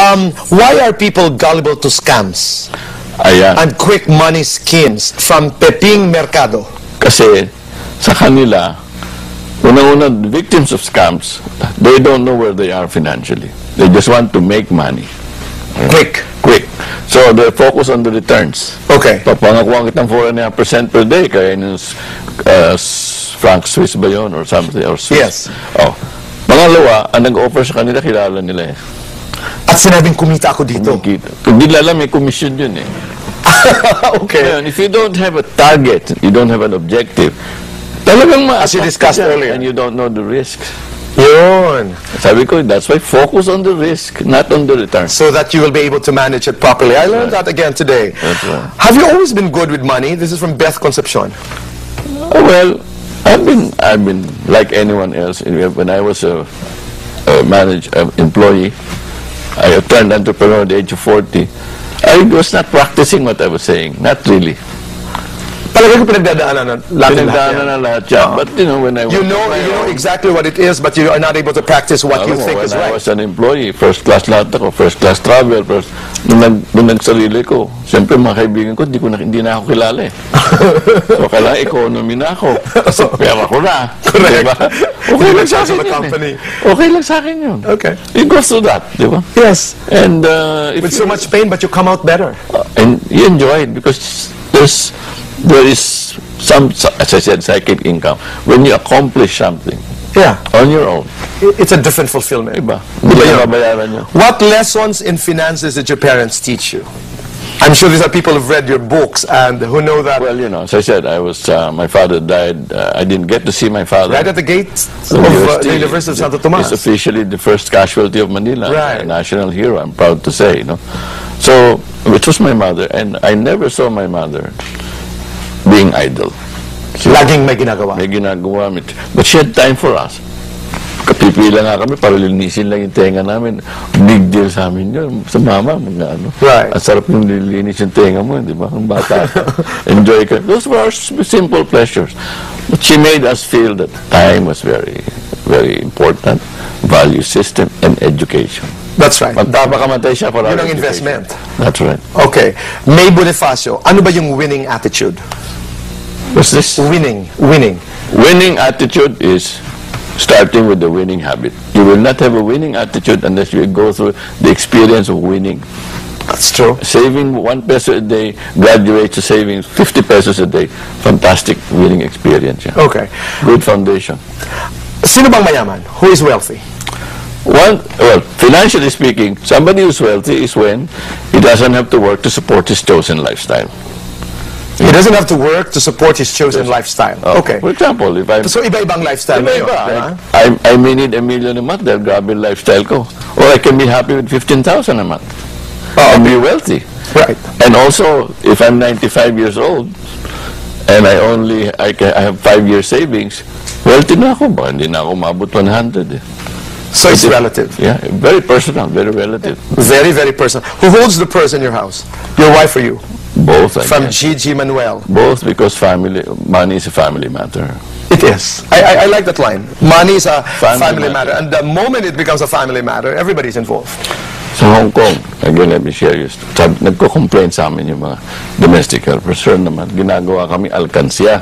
Um, why are people gullible to scams Ayan. and quick money schemes from Peping Mercado? Kasi sa kanila, unang-una, victims of scams, they don't know where they are financially. They just want to make money. Quick. Quick. So, they focus on the returns. Okay. Papangakuha kitang 4.5% per day, kaya yung uh, franc Swiss ba yun or something, or Swiss. Yes. Oh. Pangalawa, ang nag-offer sa kanila, kilala nila eh. At sinabing kumita ako dito. Kita. Kung di may commission yun eh. okay. Ngayon, if you don't have a target, you don't have an objective, talagang ma As you discussed earlier. And you don't know the risks. Yun. Sabi ko, that's why focus on the risk, not on the return. So that you will be able to manage it properly. I learned that again today. That's right. Have you always been good with money? This is from Beth Concepcion. Oh, well, I've been, I've been like anyone else. When I was a, a manager, employee, I turned entrepreneur at the age of 40. I was not practicing what I was saying, not really. Palagay ko pinagdadaanan na lahat Pinagdaanan na lahat yan. But you know, when I You was know, on my you know own- exactly what it is, but you are not able to practice what you Alam mo, think when is I right. was an employee, first class lahat ako, first class travel, first, nung, nag, nung nagsarili ko, siyempre mga kaibigan ko, hindi, ko na, hindi na ako kilala eh. so, kailangan economy na ako. Kasi pera ko na. Correct. Diba? Okay lang sa akin yun company. eh. Okay lang sa akin yun. Okay. It goes through that, di ba? Yes. And, uh, With you, so much pain, but you come out better. uh, and you enjoy it because there's, there is some, as I said, psychic income. When you accomplish something Yeah. on your own, It's a different fulfillment. diba? Hindi Diba ka yun? babayaran nyo. What lessons in finances did your parents teach you? I'm sure these are people who've read your books and who know that Well, you know, as I said, I was uh, my father died. Uh, I didn't get to see my father. right at the gate So of uh, the University of Santo He's Tomas. officially the first casualty of Manila, Right. a national hero. I'm proud to say, you know. So, which was my mother, and I never saw my mother being idle. She Laging may ginagawa. may ginagawa, but she had time for us. Kapipila nga kami para linisin lang yung tenga namin. Big deal sa amin yun. Sa mama, mga ano. Right. Ang sarap yung lilinis yung tenga mo, di ba? Ang bata. ka. Enjoy ka. Those were our simple pleasures. But she made us feel that time was very, very important. Value system and education. That's right. Magpapakamatay siya for our Yun ang education. investment. That's right. Okay. May Bonifacio, ano ba yung winning attitude? What's this? Winning. Winning. Winning attitude is starting with the winning habit. You will not have a winning attitude unless you go through the experience of winning. That's true. Saving one peso a day graduates to saving 50 pesos a day. Fantastic winning experience. yeah. Okay. Good foundation. Sino bang mayaman? Who is wealthy? One, well, financially speaking, somebody who's wealthy is when he doesn't have to work to support his chosen lifestyle. He doesn't have to work to support his chosen lifestyle. Okay. For example, if I'm So iba-ibang lifestyle na yun, Iba-iba. di ba? I, I may need a million a month, dahil grabe lifestyle ko. Or I can be happy with 15,000 a month. and be wealthy. Right. And also, if I'm 95 years old, and I only, I, can, I have five years savings, wealthy na ako ba? Hindi na ako mabot 100 eh. So it's relative. Yeah, very personal, very relative. Very, very personal. Who holds the purse in your house? Your wife or you? Both, I From guess. Gigi Manuel. Both because family, money is a family matter. It is. I, I, I like that line. Money is a family, Family matter. matter. And the moment it becomes a family matter, everybody's involved. Sa Hong Kong, again, let me share you. Sab, nagko-complain sa amin yung mga domestic helpers. Sir naman, ginagawa kami alkansya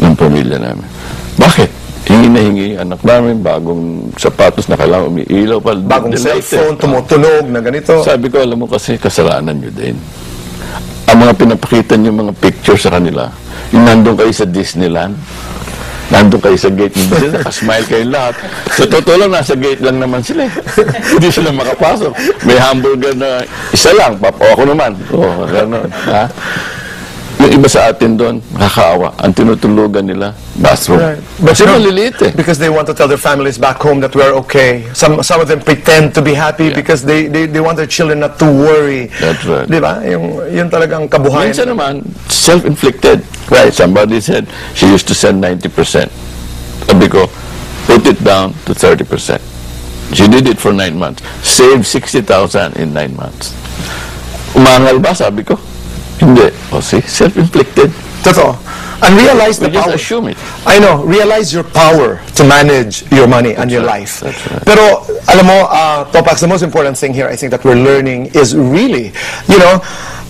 ng pamilya namin. Bakit? Hingi na hingi yung anak namin, bagong sapatos na kailangan umiilaw pa. Bagong cellphone, tumutunog na ganito. Sabi ko, alam mo kasi, kasalanan nyo din. Ang mga pinapakita nyo mga picture sa kanila, yung nandun kayo sa Disneyland, nandun kayo sa gate nakasmile kayo lahat. Sa totoo lang, nasa gate lang naman sila. eh. Hindi sila makapasok. May hamburger na isa lang, pap, o ako naman. O, gano'n. Ha? Yung iba sa atin doon, nakakaawa. Ang tinutulugan nila, bathroom. Right. Kasi you know, maliliit eh. Because they want to tell their families back home that we're okay. Some some of them pretend to be happy because they, they, they want their children not to worry. That's right. Di ba? Yung, yun talagang kabuhayan. Minsan naman, self-inflicted. Right. Somebody said she used to send 90%. Sabi ko, put it down to 30%. She did it for nine months. Saved 60,000 in nine months. Umangal ba? Sabi ko. Hindi. O see, self-inflicted. Totoo. And realize the We just power. assume it. I know. Realize your power to manage your money and your right, life. that's right. Pero, alam mo, uh, Topax, the most important thing here, I think, that we're learning is really, you know,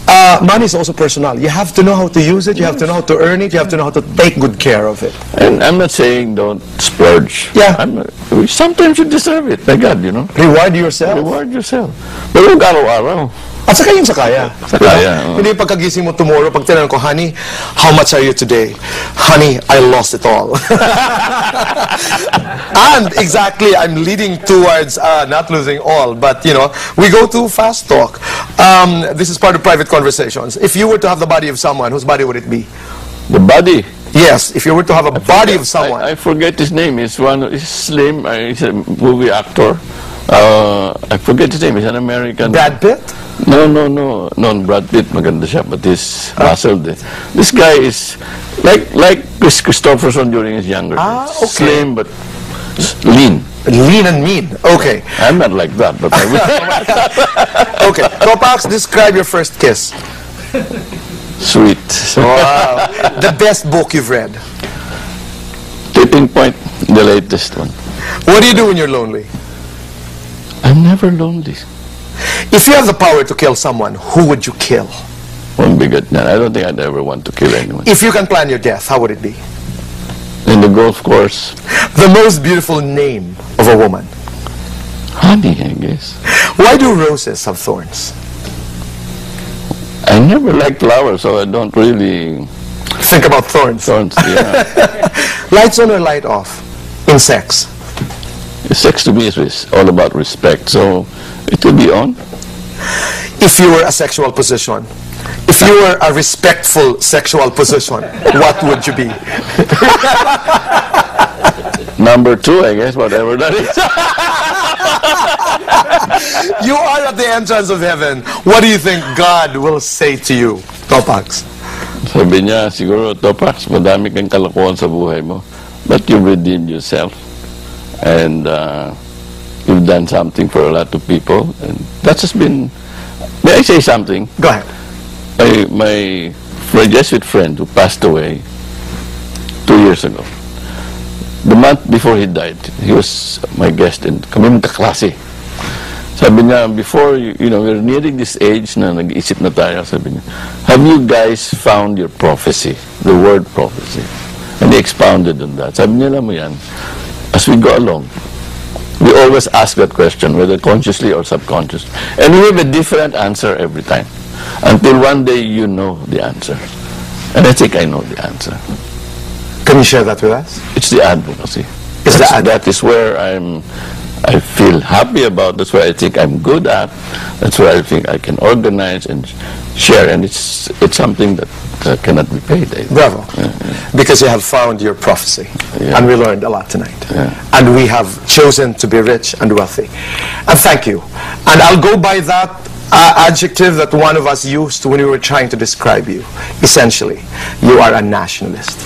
uh, money is also personal. You have to know how to use it. You have to know how to earn it. You have to know how to take good care of it. And I'm not saying don't splurge. Yeah. I'm not- sometimes you deserve it. My God, you know. Reward yourself. Reward yourself. Pero huwag araw-araw. At saka yung sa kaya. Sa kaya, oo. Hindi yung pagkagising mo tomorrow, pag tinanong ko, honey, how much are you today? Honey, I lost it all. and exactly, I'm leading towards uh, not losing all, but you know, we go to fast talk. Um, this is part of private conversations. If you were to have the body of someone, whose body would it be? The body. Yes, if you were to have a body of someone. I, I forget his name. He's one. He's slim. uh, He's a movie actor. Uh, I forget his name. He's an American. Brad Pitt? No, no, no, no. Brad Pitt, maganda siya, but he's muscled. eh. This guy is like like Kris Kristofferson during his younger Ah, days. okay. Slim but s- lean. Lean and mean. Okay. I'm not like that, but I will. Okay. Topax, describe your first kiss. sweet. Wow. the best book you've read. Tipping Point, the latest one. What do you do when you're lonely? I'm never lonely. If you have the power to kill someone, who would you kill? One bigot na. I don't think I'd ever want to kill anyone. If you can plan your death, how would it be? In the golf course, The most beautiful name of a woman. honey, I guess. Why do roses have thorns? I never liked flowers, so I don't really Think about thorns. thorns. Yeah, Lights on or light off in sex? sex to me is all about respect, so it will be on. If you were a sexual position, if you were a respectful sexual position, what would you be? Number two, I guess, whatever that is. You are at the entrance of heaven. What do you think God will say to you? Topax. Sabi niya, siguro, Topax, madami kang kalokohan sa buhay mo, but you've redeemed yourself, and uh, you've done something for a lot of people, and that has been. May I say something? Go ahead. my my friend, Jesuit friend who passed away two years ago. The month before he died, he was my guest and kami magkaklase. Sabi niya, before, you, you know, we're nearing this age na nag-isip na tayo, sabi niya, have you guys found your prophecy? The word prophecy. And he expounded on that. Sabi niya, alam mo yan, as we go along, we always ask that question, whether consciously or subconsciously. And we have a different answer every time. Until one day you know the answer. And I think I know the answer. Can you share that with us? It's the advocacy. It's the That's- ad- that is where I'm, I feel happy about. That's where I think I'm good at. That's where I think I can organize and share. And it's it's something that uh, cannot be paid. I think. Bravo. Because you have found your prophecy. Yeah. And we learned a lot tonight. Yeah. And we have chosen to be rich and wealthy. And thank you. And I'll go by that uh, adjective that one of us used when we were trying to describe you. Essentially, you are a nationalist.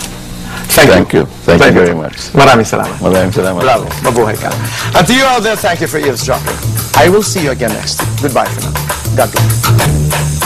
Thank, Thank you. Thank you very much. Maraming salamat. Maraming salamat. Bravo. Mabuhay ka. And to you out there, thank you for eavesdropping. I will see you again next. Goodbye for now. God bless.